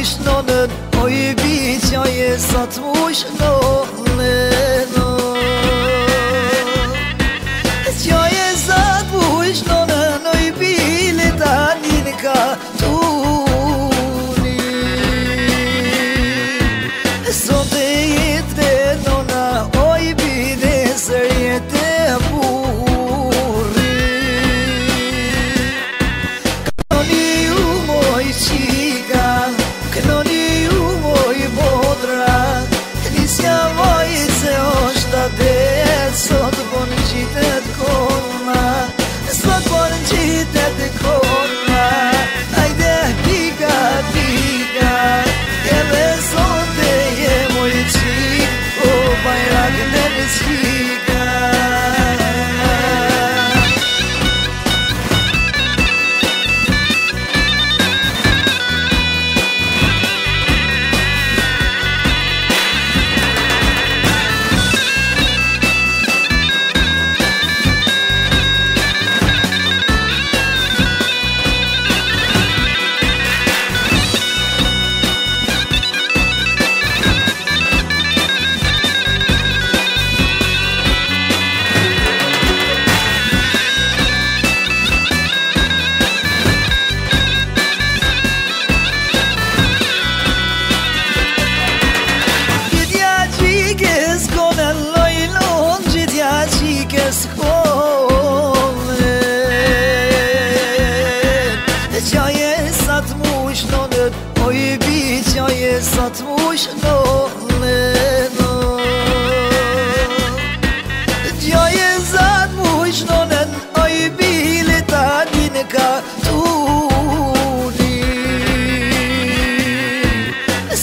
ish nënën Po i bitja e sa të mush nënën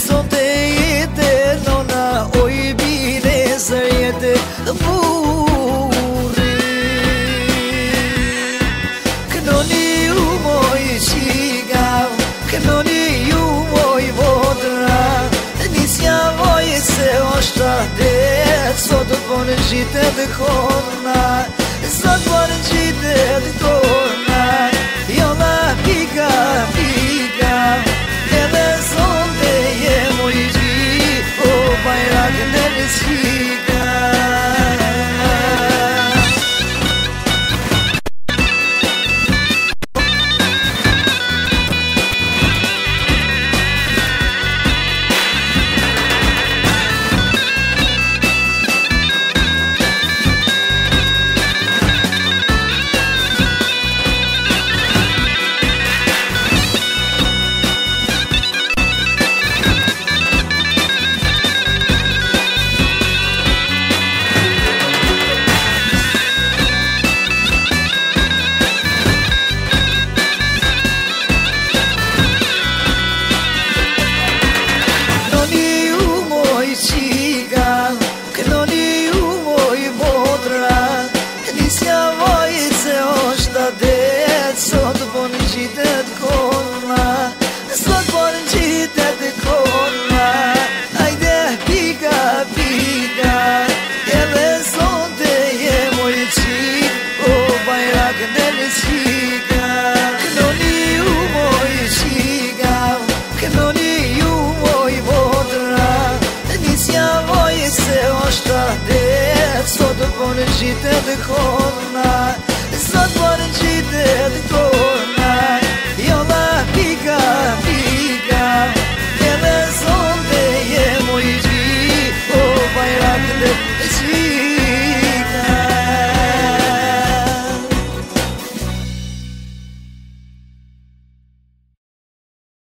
Son te i te nona, oj bine sa jetet dhe mure Kënoni ju moj qigav, kënoni ju moj vodra Nisja moj se oshta shta, dhe sotë për në zhite dhe kona Sot përnjit e të kolla Sot përnjit e të kolla Ajde pika pika Je me sonde je moj qig O bajra këndër në zhiga Këndër një u moj qig Këndër një u moj vodra Nisë ja se o shta Sot përnjit e të kolla see.